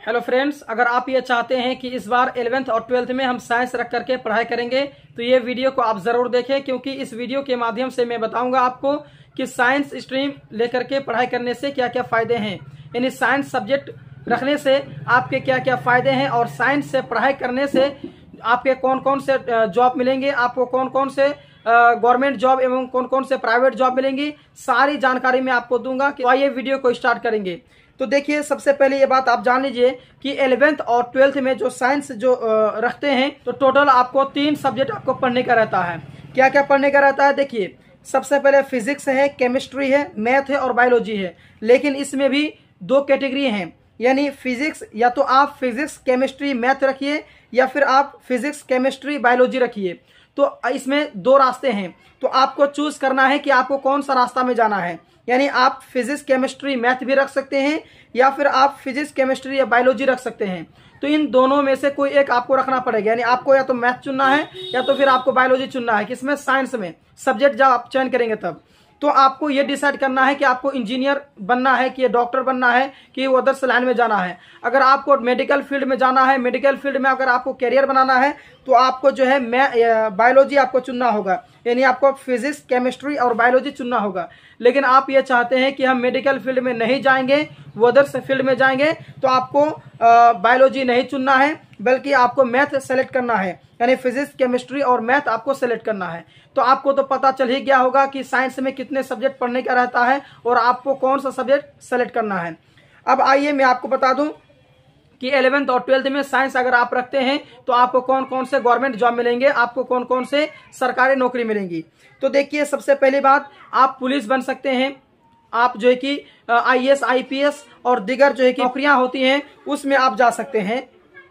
Hello friends अगर आप ये चाहते हैं कि इस बार इलेवेंथ और ट्वेल्थ में हम साइंस रख करके पढ़ाई करेंगे तो ये वीडियो को आप ज़रूर देखें, क्योंकि इस वीडियो के माध्यम से मैं बताऊँगा आपको कि साइंस स्ट्रीम लेकर के पढ़ाई करने से क्या क्या फ़ायदे हैं। यानी साइंस सब्जेक्ट रखने से आपके क्या क्या फ़ायदे हैं और साइंस से पढ़ाई करने से आपके कौन कौन से जॉब मिलेंगे, आपको कौन कौन से गवर्नमेंट जॉब एवं कौन कौन से प्राइवेट जॉब मिलेंगी, सारी जानकारी मैं आपको दूँगा कि आइए वीडियो को स्टार्ट करेंगे। तो देखिए, सबसे पहले ये बात आप जान लीजिए कि एलेवेंथ और ट्वेल्थ में जो साइंस जो रखते हैं तो टोटल आपको तीन सब्जेक्ट आपको पढ़ने का रहता है। क्या क्या पढ़ने का रहता है? देखिए, सबसे पहले फिजिक्स है केमिस्ट्री है मैथ है और बायोलॉजी है। लेकिन इसमें भी दो कैटेगरी हैं। यानी फिजिक्स या तो आप फिजिक्स केमिस्ट्री मैथ रखिए, या फिर आप फिजिक्स केमिस्ट्री बायोलॉजी रखिए। तो इसमें दो रास्ते हैं। तो आपको चूज़ करना है कि आपको कौन सा रास्ता में जाना है। यानी आप फिजिक्स केमिस्ट्री मैथ भी रख सकते हैं या फिर आप फिजिक्स केमिस्ट्री या बायोलॉजी रख सकते हैं। तो इन दोनों में से कोई एक आपको रखना पड़ेगा। यानी आपको या तो मैथ चुनना है या तो फिर आपको बायोलॉजी चुनना है। किसमें? साइंस में। सब्जेक्ट जब आप चयन करेंगे तब। तो आपको ये डिसाइड करना है कि आपको इंजीनियर बनना है कि डॉक्टर बनना है कि वो अदर्स लाइन में जाना है। अगर आपको मेडिकल फ़ील्ड में जाना है मेडिकल फ़ील्ड में अगर आपको करियर बनाना है तो आपको जो है बायोलॉजी आपको चुनना होगा। यानी आपको फिजिक्स केमिस्ट्री और बायोलॉजी चुनना होगा। लेकिन आप ये चाहते हैं कि हम मेडिकल फ़ील्ड में नहीं जाएँगे, वो अदर्स फ़ील्ड में जाएँगे तो आपको बायोलॉजी नहीं चुनना है, बल्कि आपको मैथ सेलेक्ट करना है। यानी फिजिक्स केमिस्ट्री और मैथ आपको सेलेक्ट करना है। तो आपको तो पता चल ही गया होगा कि साइंस में कितने सब्जेक्ट पढ़ने का रहता है और आपको कौन सा सब्जेक्ट सेलेक्ट करना है। अब आइए मैं आपको बता दूँ कि इलेवेंथ और ट्वेल्थ में साइंस अगर आप रखते हैं तो आपको कौन कौन से गवर्नमेंट जॉब मिलेंगे, आपको कौन कौन से सरकारी नौकरी मिलेंगी। तो देखिए, सबसे पहली बात, आप पुलिस बन सकते हैं। आप जो है कि I S I P S और दिगर जो है कि नौकरियाँ होती हैं, उसमें आप जा सकते हैं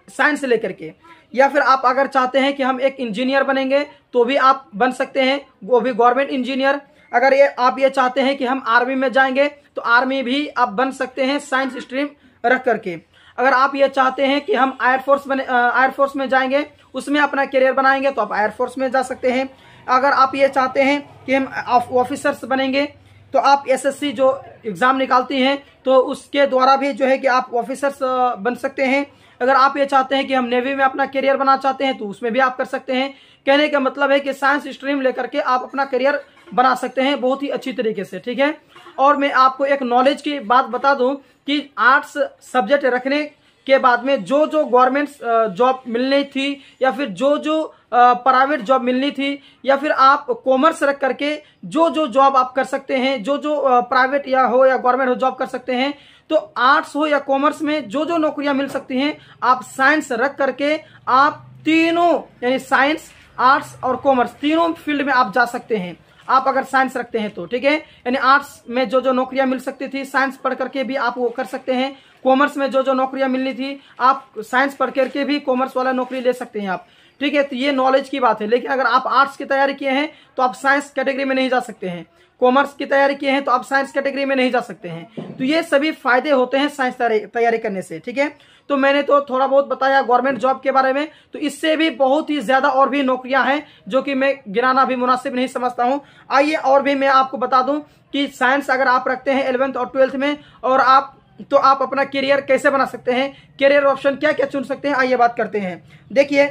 साइंस लेकर के। या फिर आप अगर चाहते हैं कि हम एक इंजीनियर बनेंगे तो भी आप बन सकते हैं, वो भी गवर्नमेंट इंजीनियर अगर ये, आप ये चाहते हैं कि हम आर्मी में जाएँगे तो आर्मी भी आप बन सकते हैं साइंस स्ट्रीम रख करके। अगर आप ये चाहते हैं कि हम एयरफोर्स बने एयरफोर्स में जाएँगे, उसमें अपना करियर बनाएँगे तो आप एयरफोर्स में जा सकते हैं। अगर आप ये चाहते हैं कि हम ऑफिसर्स बनेंगे तो आप एसएससी जो एग्ज़ाम निकालती हैं तो उसके द्वारा भी जो है कि आप ऑफिसर्स बन सकते हैं। अगर आप ये चाहते हैं कि हम नेवी में अपना करियर बना चाहते हैं तो उसमें भी आप कर सकते हैं। कहने का मतलब है कि साइंस स्ट्रीम लेकर के आप अपना करियर बना सकते हैं बहुत ही अच्छी तरीके से, ठीक है? और मैं आपको एक नॉलेज की बात बता दूँ कि आर्ट्स सब्जेक्ट रखने के बाद में जो जो गवर्नमेंट जॉब मिलनी थी या फिर जो जो प्राइवेट जॉब मिलनी थी या फिर आप कॉमर्स रख करके जो जो जॉब आप कर सकते हैं, जो जो प्राइवेट या हो या गवर्नमेंट हो जॉब कर सकते हैं तो आर्ट्स हो या कॉमर्स में जो जो नौकरियाँ मिल सकती हैं, आप साइंस रख करके आप तीनों, यानी साइंस आर्ट्स और कॉमर्स तीनों फ़ील्ड में आप जा सकते हैं। आप अगर साइंस रखते हैं तो ठीक है? यानी आर्ट्स में जो जो नौकरियाँ मिल सकती थी, साइंस पढ़ करके भी आप वो कर सकते हैं। कॉमर्स में जो जो नौकरियाँ मिलनी थी, आप साइंस पढ़ करके भी कॉमर्स वाला नौकरी ले सकते हैं आप। ठीक है तो ये नॉलेज की बात है। लेकिन अगर आप आर्ट्स की तैयारी किए हैं तो आप साइंस कैटेगरी में नहीं जा सकते हैं। कॉमर्स की तैयारी किए हैं तो आप साइंस कैटेगरी में नहीं जा सकते हैं। तो ये सभी फ़ायदे होते हैं साइंस तैयारी करने से, ठीक है? तो मैंने तो थोड़ा बहुत बताया गवर्नमेंट जॉब के बारे में। तो इससे भी बहुत ही ज़्यादा और भी नौकरियाँ हैं, जो कि मैं गिनाना भी मुनासिब नहीं समझता हूँ। आइए और भी मैं आपको बता दूँ कि साइंस अगर आप रखते हैं इलेवेंथ और ट्वेल्थ में, और आप तो आप अपना करियर कैसे बना सकते हैं? करियर ऑप्शन क्या क्या चुन सकते हैं? आइए बात करते हैं। देखिए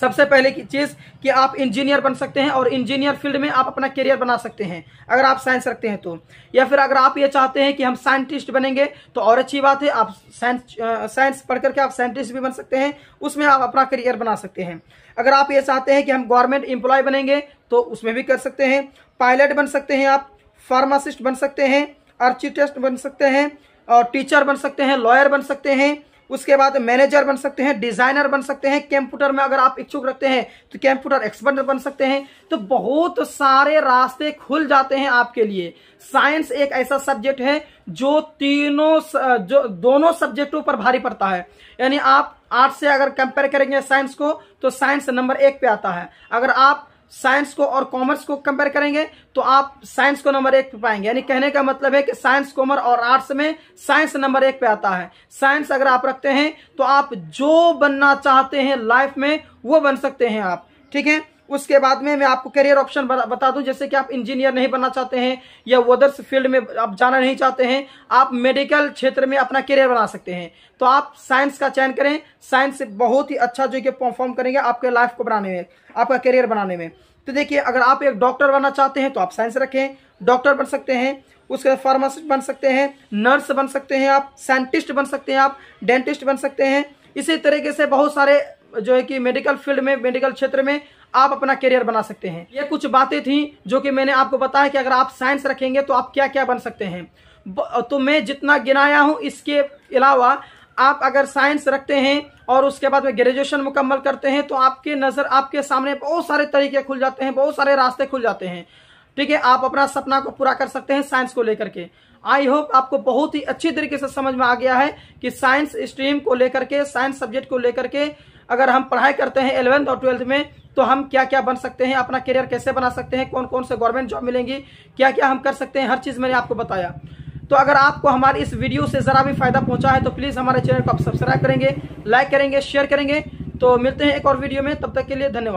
सबसे पहले की चीज़ कि आप इंजीनियर बन सकते हैं और इंजीनियर फ़ील्ड में आप अपना करियर बना सकते हैं। अगर आप साइंस रखते हैं तो। या फिर अगर आप ये चाहते हैं कि हम साइंटिस्ट बनेंगे तो और अच्छी बात है, आप साइंस साइंस पढ़ करके आप साइंटिस्ट भी बन सकते हैं, उसमें आप अपना करियर बना सकते हैं। अगर आप ये चाहते हैं कि हम गवर्नमेंट एम्प्लॉय बनेंगे तो उसमें भी कर सकते हैं। पायलट बन सकते हैं आप, फार्मासिस्ट बन सकते हैं आर्किटेक्ट बन सकते हैं, और टीचर बन सकते हैं, लॉयर बन सकते हैं उसके बाद मैनेजर बन सकते हैं डिज़ाइनर बन सकते हैं कंप्यूटर में अगर आप इच्छुक रखते हैं तो कंप्यूटर एक्सपर्ट बन सकते हैं। तो बहुत सारे रास्ते खुल जाते हैं आपके लिए। साइंस एक ऐसा सब्जेक्ट है जो तीनों जो दोनों सब्जेक्टों पर भारी पड़ता है। यानी आप आर्ट से अगर कंपेयर करेंगे साइंस को तो साइंस नंबर एक पे आता है। अगर आप साइंस को और कॉमर्स को कंपेयर करेंगे तो आप साइंस को नंबर एक पे पाएँगे। यानी कहने का मतलब है कि साइंस, कॉमर्स और आर्ट्स में साइंस नंबर एक पे आता है। साइंस अगर आप रखते हैं तो आप जो बनना चाहते हैं लाइफ में, वो बन सकते हैं आप। ठीक है? उसके बाद में मैं आपको करियर ऑप्शन बता दूँ, जैसे कि आप इंजीनियर नहीं बनना चाहते हैं, या वदर्स फ़ील्ड में आप जाना नहीं चाहते हैं, आप मेडिकल क्षेत्र में अपना करियर बना सकते हैं। तो आप साइंस का चयन करें। साइंस बहुत ही अच्छा जो कि परफॉर्म करेंगे आपके लाइफ को बनाने में, आपका करियर बनाने में। तो देखिए, अगर आप एक डॉक्टर बनना चाहते हैं तो आप साइंस रखें। डॉक्टर बन सकते हैं, उसके बाद फार्मासिस्ट बन सकते हैं नर्स बन सकते हैं आप साइंटिस्ट बन सकते हैं आप डेंटिस्ट बन सकते हैं। इसी तरीके से बहुत सारे जो है कि मेडिकल फ़ील्ड में मेडिकल क्षेत्र में आप अपना करियर बना सकते हैं। ये कुछ बातें थी जो कि मैंने आपको बताया कि अगर आप साइंस रखेंगे तो आप क्या क्या बन सकते हैं। तो मैं जितना गिनाया हूँ, इसके अलावा आप अगर साइंस रखते हैं और उसके बाद में ग्रेजुएशन मुकम्मल करते हैं तो आपके नज़र आपके सामने बहुत सारे तरीके खुल जाते हैं, बहुत सारे रास्ते खुल जाते हैं। ठीक है, आप अपना सपना को पूरा कर सकते हैं साइंस को लेकर के। आई होप आपको बहुत ही अच्छी तरीके से समझ में आ गया है कि साइंस स्ट्रीम को लेकर के साइंस सब्जेक्ट को लेकर के अगर हम पढ़ाई करते हैं एलेवेंथ और ट्वेल्थ में तो हम क्या क्या बन सकते हैं, अपना करियर कैसे बना सकते हैं कौन कौन से गवर्नमेंट जॉब मिलेंगी क्या क्या हम कर सकते हैं, हर चीज़ मैंने आपको बताया। तो अगर आपको हमारे इस वीडियो से ज़रा भी फ़ायदा पहुँचा है तो प्लीज़ हमारे चैनल को आप सब्सक्राइब करेंगे लाइक करेंगे शेयर करेंगे। तो मिलते हैं एक और वीडियो में, तब तक के लिए धन्यवाद।